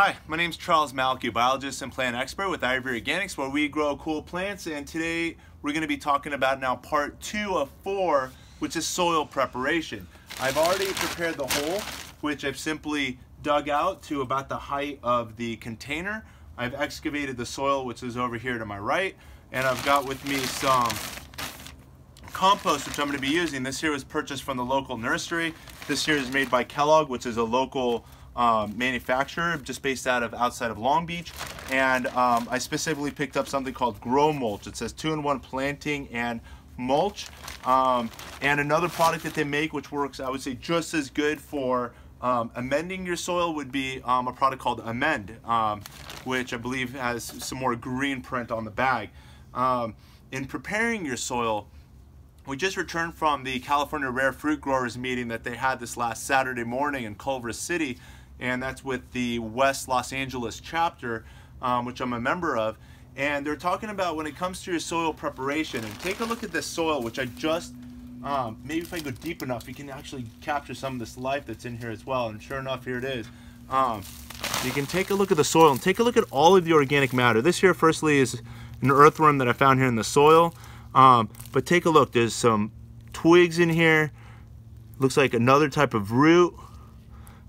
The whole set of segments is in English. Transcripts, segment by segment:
Hi, my name is Charles Malki, biologist and plant expert with IV Organics, where we grow cool plants. And today we're going to be talking about now part two of four, which is soil preparation. I've already prepared the hole, which I've simply dug out to about the height of the container. I've excavated the soil, which is over here to my right, and I've got with me some compost, which I'm going to be using. This here was purchased from the local nursery. This here is made by Kellogg, which is a local um, manufacturer just based out of outside of Long Beach. And um, I specifically picked up something called Grow Mulch. It says two-in-one planting and mulch. Um, and another product that they make, which works, I would say, just as good for um, amending your soil would be um, a product called Amend, um, which I believe has some more green print on the bag. Um, in preparing your soil, we just returned from the California Rare Fruit Growers meeting that they had this last Saturday morning in Culver City, and that's with the West Los Angeles chapter, um, which I'm a member of. And they're talking about when it comes to your soil preparation, and take a look at this soil, which I just um, maybe if I go deep enough, you can actually capture some of this life that's in here as well. And sure enough, here it is. Um, you can take a look at the soil and take a look at all of the organic matter. This here, firstly, is an earthworm that I found here in the soil. Um, but take a look, there's some twigs in here. Looks like another type of root.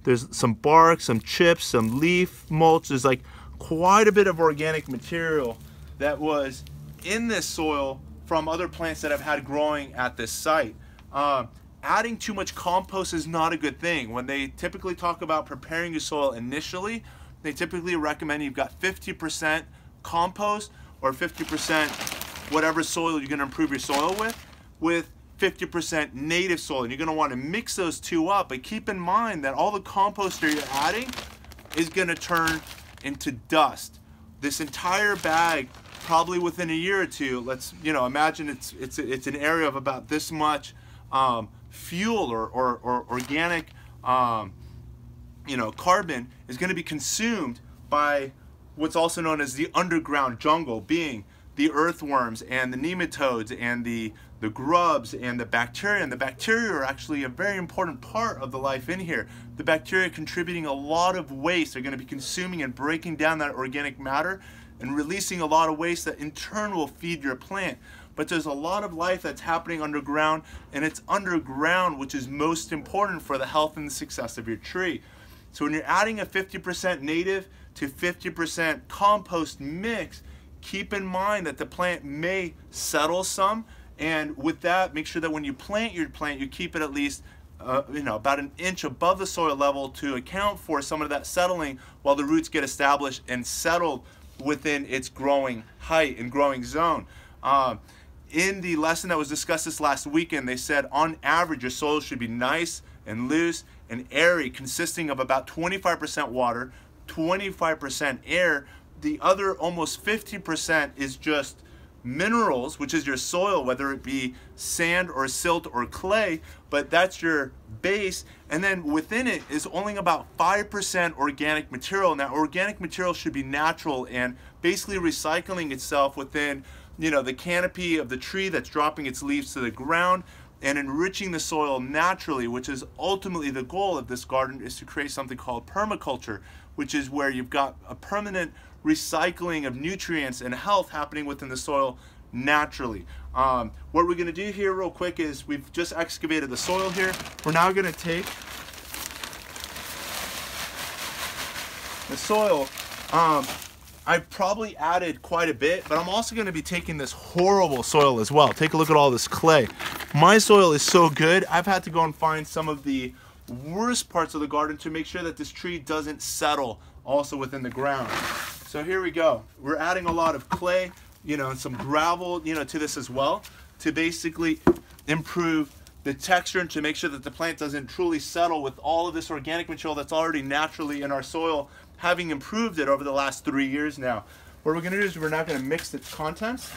There's some bark, some chips, some leaf mulch. There's like quite a bit of organic material that was in this soil from other plants that I've had growing at this site. Uh, adding too much compost is not a good thing. When they typically talk about preparing your soil initially, they typically recommend you've got 50% compost or 50% whatever soil you're going to improve your soil with, with 50% native soil. And you're going to want to mix those two up, but keep in mind that all the compost that you're adding is going to turn into dust. This entire bag probably within a year or two, let's you know imagine it's it's it's an area of about this much um, fuel or, or, or organic um, you know carbon is going to be consumed by what's also known as the underground jungle, being the earthworms and the nematodes and the the grubs and the bacteria. And the bacteria are actually a very important part of the life in here. The bacteria contributing a lot of waste. They're going to be consuming and breaking down that organic matter and releasing a lot of waste that in turn will feed your plant. But there's a lot of life that's happening underground, and it's underground which is most important for the health and the success of your tree. So when you're adding a 50% native to 50% compost mix, keep in mind that the plant may settle some, and with that, make sure that when you plant your plant, you keep it at least uh, you know, about an inch above the soil level to account for some of that settling while the roots get established and settled within its growing height and growing zone. Um, in the lesson that was discussed this last weekend, they said on average your soil should be nice and loose and airy, consisting of about 25% water, 25% air. The other almost 50% is just minerals, which is your soil, whether it be sand or silt or clay, but that's your base. And then within it is only about 5% organic material. Now, organic material should be natural and basically recycling itself within you know, the canopy of the tree that's dropping its leaves to the ground and enriching the soil naturally, which is ultimately the goal of this garden, is to create something called permaculture, which is where you've got a permanent recycling of nutrients and health happening within the soil naturally. Um, what we're going to do here real quick is we've just excavated the soil here. We're now going to take the soil. Um, I've probably added quite a bit, but I'm also going to be taking this horrible soil as well. Take a look at all this clay. My soil is so good, I've had to go and find some of the worst parts of the garden to make sure that this tree doesn't settle also within the ground. So here we go. We're adding a lot of clay, you know, and some gravel, you know, to this as well to basically improve the texture and to make sure that the plant doesn't truly settle with all of this organic material that's already naturally in our soil, having improved it over the last three years now. What we're gonna do is we're now gonna mix the contents.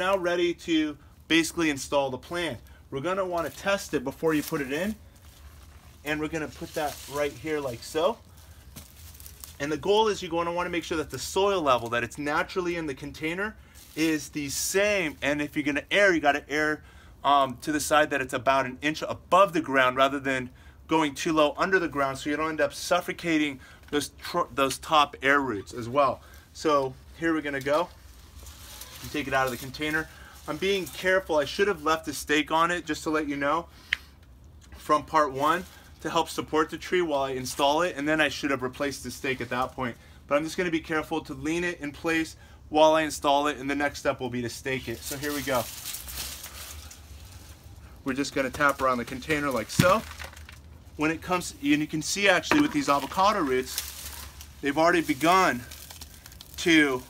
Now ready to basically install the plant. We're want to test it before you put it in. and we're gonna put that right here like so. And the goal is you're want to make sure that the soil level that it's naturally in the container is the same. And if you're to air, you got to air um, to the side that it's about an inch above the ground rather than going too low under the ground so you don't end up suffocating those, those top air roots as well. So here we're going to go. take it out of the container. I'm being careful. I should have left a stake on it just to let you know from part one to help support the tree while I install it and then I should have replaced the stake at that point. But I'm just going to be careful to lean it in place while I install it and the next step will be to stake it. So here we go. We're just going to tap around the container like so. When it comes, and you can see actually with these avocado roots, they've already begun to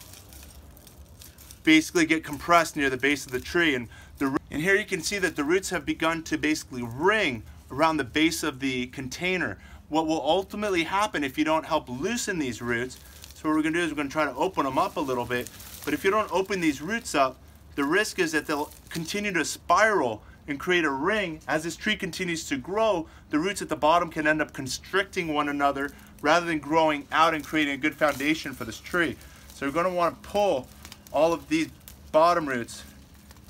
basically get compressed near the base of the tree and the and here you can see that the roots have begun to basically ring around the base of the container. What will ultimately happen if you don't help loosen these roots, so what we're gonna do is we're gonna try to open them up a little bit, but if you don't open these roots up, the risk is that they'll continue to spiral and create a ring. As this tree continues to grow, the roots at the bottom can end up constricting one another rather than growing out and creating a good foundation for this tree. So we're gonna wanna pull all of these bottom roots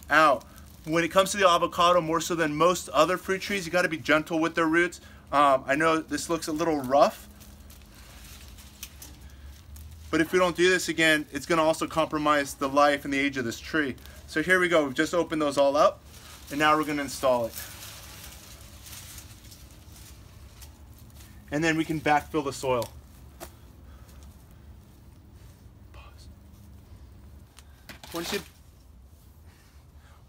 out when it comes to the avocado, more so than most other fruit trees, you got to be gentle with their roots. Um, I know this looks a little rough, but if we don't do this again, it's going to also compromise the life and the age of this tree. So here we go. We've just opened those all up, and now we're going to install it. And then we can backfill the soil. Once you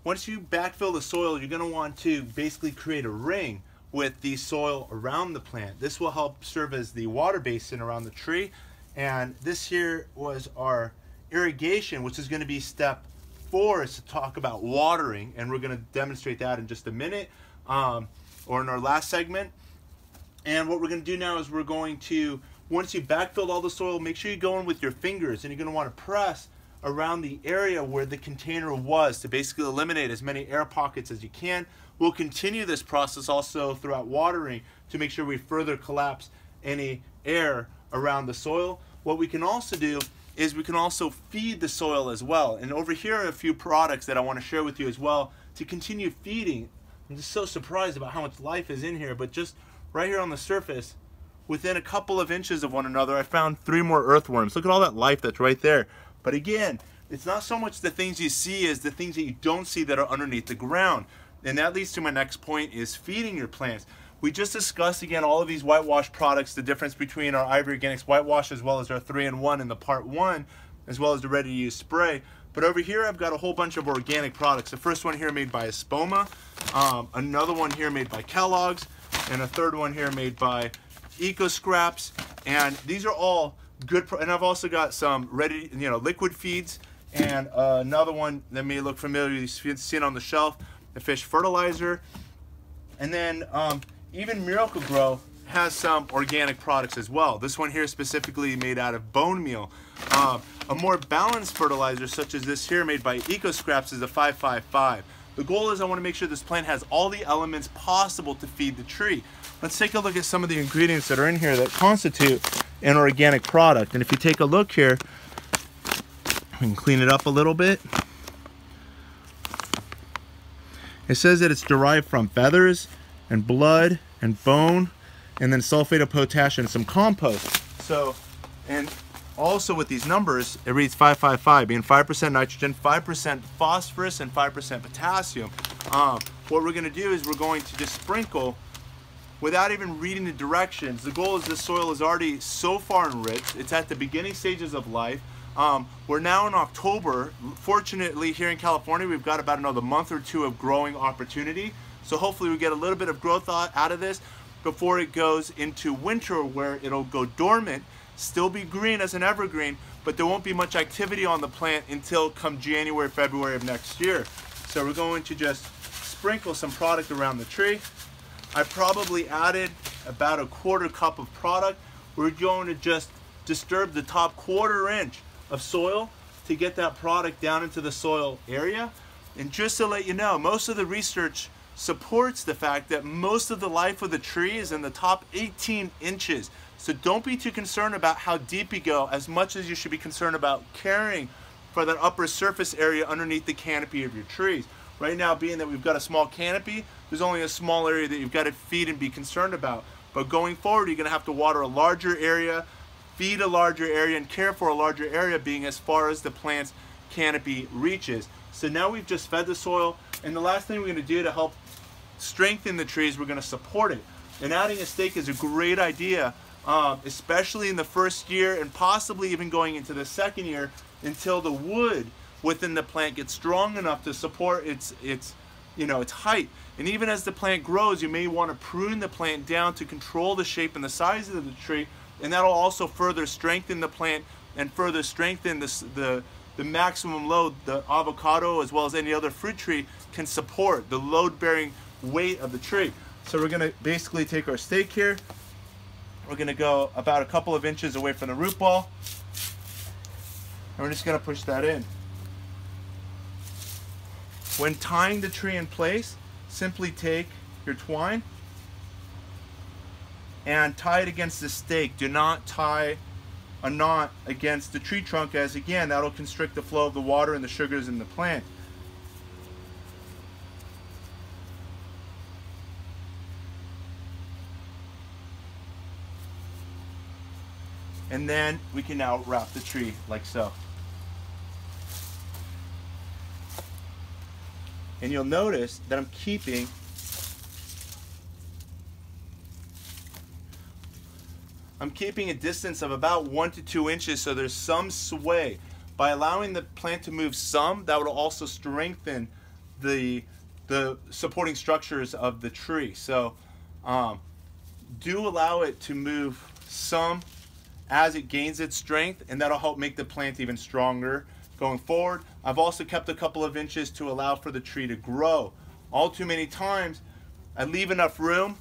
once you backfill the soil, you're going to want to basically create a ring with the soil around the plant. This will help serve as the water basin around the tree. And this here was our irrigation, which is going to be step four is to talk about watering. And we're going to demonstrate that in just a minute um, or in our last segment. And what we're going to do now is we're going to, once you backfilled all the soil, make sure you go in with your fingers and you're going to want to press around the area where the container was to basically eliminate as many air pockets as you can. We'll continue this process also throughout watering to make sure we further collapse any air around the soil. What we can also do is we can also feed the soil as well. And over here are a few products that I want to share with you as well to continue feeding. I'm just so surprised about how much life is in here, but just right here on the surface, within a couple of inches of one another, I found three more earthworms. Look at all that life that's right there. But again, it's not so much the things you see as the things that you don't see that are underneath the ground. And that leads to my next point is feeding your plants. We just discussed again all of these whitewash products, the difference between our IV Organics whitewash as well as our 3-in-1 in the part 1, as well as the ready-to-use spray. But over here I've got a whole bunch of organic products. The first one here made by Espoma, um, another one here made by Kellogg's, and a third one here made by Eco Scraps. And these are all good, and I've also got some ready, you know, liquid feeds, and uh, another one that may look familiar, You've seen on the shelf, the fish fertilizer, and then um, even Miracle-Gro has some organic products as well. This one here specifically made out of bone meal. Uh, a more balanced fertilizer such as this here made by Eco Scraps is a 555. The goal is I want to make sure this plant has all the elements possible to feed the tree. Let's take a look at some of the ingredients that are in here that constitute an organic product. And if you take a look here, we can clean it up a little bit. It says that it's derived from feathers and blood and bone and then sulfate of potash and some compost. So, and also with these numbers, it reads 555, being 5% nitrogen, 5% phosphorus, and 5% potassium. Um, what we're gonna do is we're going to just sprinkle without even reading the directions. The goal is this soil is already so far enriched. It's at the beginning stages of life. Um, we're now in October. Fortunately, here in California, we've got about another month or two of growing opportunity. So hopefully we get a little bit of growth out of this before it goes into winter where it'll go dormant, still be green as an evergreen, but there won't be much activity on the plant until come January, February of next year. So we're going to just sprinkle some product around the tree. I probably added about a quarter cup of product. We're going to just disturb the top quarter inch of soil to get that product down into the soil area. And just to let you know, most of the research supports the fact that most of the life of the tree is in the top 18 inches. So don't be too concerned about how deep you go as much as you should be concerned about caring for that upper surface area underneath the canopy of your trees. Right now, being that we've got a small canopy, there's only a small area that you've got to feed and be concerned about. But going forward, you're going to have to water a larger area, feed a larger area, and care for a larger area being as far as the plant's canopy reaches. So now we've just fed the soil, and the last thing we're going to do to help strengthen the trees, we're going to support it. And adding a stake is a great idea, um, especially in the first year and possibly even going into the second year until the wood within the plant gets strong enough to support its its you know its height. And even as the plant grows you may want to prune the plant down to control the shape and the size of the tree and that'll also further strengthen the plant and further strengthen the, the the maximum load the avocado as well as any other fruit tree can support the load bearing weight of the tree. So we're going to basically take our stake here. We're going to go about a couple of inches away from the root ball. And we're just going to push that in when tying the tree in place, simply take your twine and tie it against the stake. Do not tie a knot against the tree trunk as again, that'll constrict the flow of the water and the sugars in the plant. And then we can now wrap the tree like so. And you'll notice that I'm keeping I'm keeping a distance of about one to two inches so there's some sway. By allowing the plant to move some, that would also strengthen the, the supporting structures of the tree. So um, do allow it to move some as it gains its strength and that'll help make the plant even stronger going forward. I've also kept a couple of inches to allow for the tree to grow. All too many times, I leave enough room,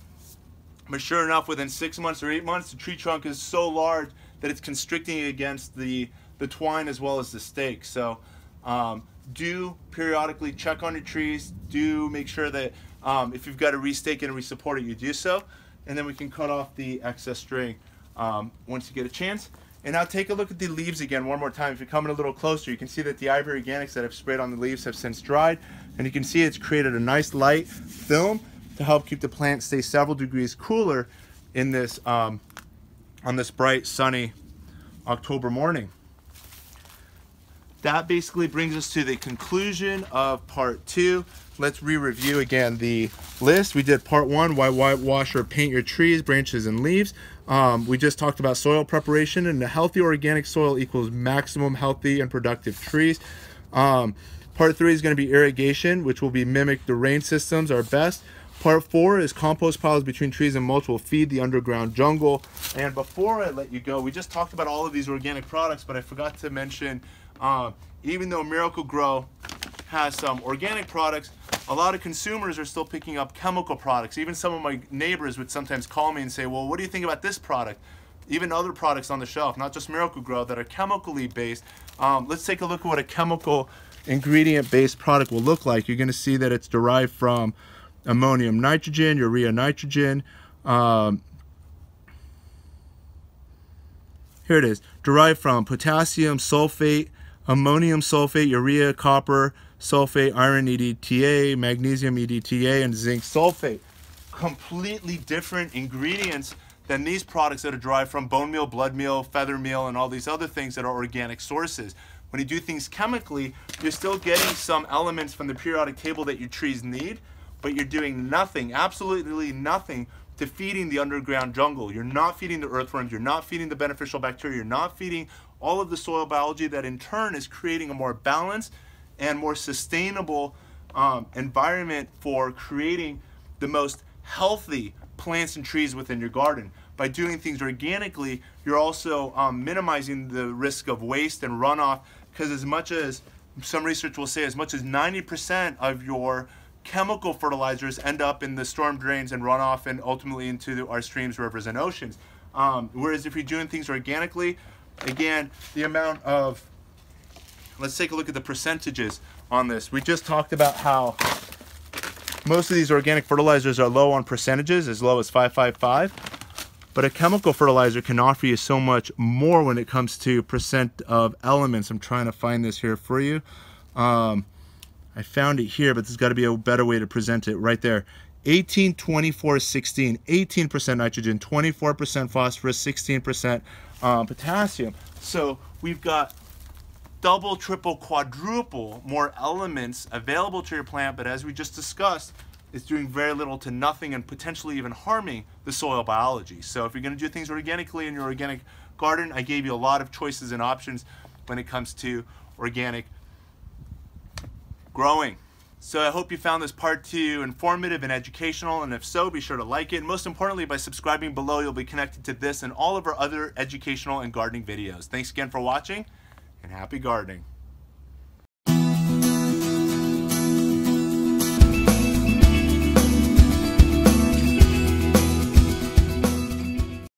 but sure enough, within six months or eight months, the tree trunk is so large that it's constricting against the, the twine as well as the stake. So um, do periodically check on your trees. Do make sure that um, if you've got to restake and resupport it, you do so. And then we can cut off the excess string um, once you get a chance. And now take a look at the leaves again one more time. If you're coming a little closer, you can see that the IV Organics that I've sprayed on the leaves have since dried. And you can see it's created a nice light film to help keep the plant stay several degrees cooler in this um, on this bright sunny October morning. That basically brings us to the conclusion of part two. Let's re-review again the list. We did part one, why whitewash or paint your trees, branches, and leaves. Um, we just talked about soil preparation and a healthy organic soil equals maximum healthy and productive trees. Um, part three is going to be irrigation, which will be mimic the rain systems our best. Part four is compost piles between trees and mulch will feed the underground jungle. And before I let you go, we just talked about all of these organic products, but I forgot to mention, uh, even though Miracle-Gro has some organic products, a lot of consumers are still picking up chemical products. Even some of my neighbors would sometimes call me and say, well, what do you think about this product? Even other products on the shelf, not just Miracle-Gro, that are chemically based. Um, let's take a look at what a chemical ingredient based product will look like. You're going to see that it's derived from ammonium nitrogen, urea nitrogen. Um, here it is, derived from potassium sulfate, ammonium sulfate, urea, copper, sulfate, iron EDTA, magnesium EDTA, and zinc sulfate. Completely different ingredients than these products that are derived from bone meal, blood meal, feather meal, and all these other things that are organic sources. When you do things chemically, you're still getting some elements from the periodic table that your trees need, but you're doing nothing, absolutely nothing to feeding the underground jungle. You're not feeding the earthworms, you're not feeding the beneficial bacteria, you're not feeding all of the soil biology that in turn is creating a more balanced and more sustainable um, environment for creating the most healthy plants and trees within your garden. By doing things organically, you're also um, minimizing the risk of waste and runoff because as much as some research will say as much as 90% of your chemical fertilizers end up in the storm drains and runoff and ultimately into our streams, rivers, and oceans. Um, whereas if you're doing things organically, again, the amount of Let's take a look at the percentages on this. We just talked about how most of these organic fertilizers are low on percentages, as low as 555. But a chemical fertilizer can offer you so much more when it comes to percent of elements. I'm trying to find this here for you. Um, I found it here, but there's got to be a better way to present it right there. 18, 24, 16, 18% nitrogen, 24% phosphorus, 16% um, potassium. So we've got double, triple, quadruple more elements available to your plant, but as we just discussed, it's doing very little to nothing and potentially even harming the soil biology. So if you're gonna do things organically in your organic garden, I gave you a lot of choices and options when it comes to organic growing. So I hope you found this part two informative and educational, and if so, be sure to like it. And most importantly, by subscribing below, you'll be connected to this and all of our other educational and gardening videos. Thanks again for watching, and happy gardening.